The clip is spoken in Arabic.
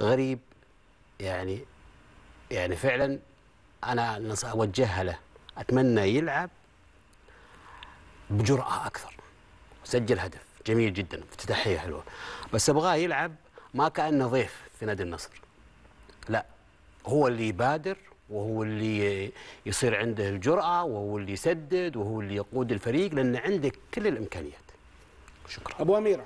غريب يعني يعني فعلا أنا أوجهها له أتمنى يلعب بجرأة أكثر. سجل هدف جميل جدا افتتاحية حلوة. بس أبغاه يلعب ما كأنه ضيف في نادي النصر. لا هو اللي يبادر وهو اللي يصير عنده الجرأة وهو اللي يسدد وهو اللي يقود الفريق لأن عنده كل الإمكانيات. شكرا. أبو أميرة.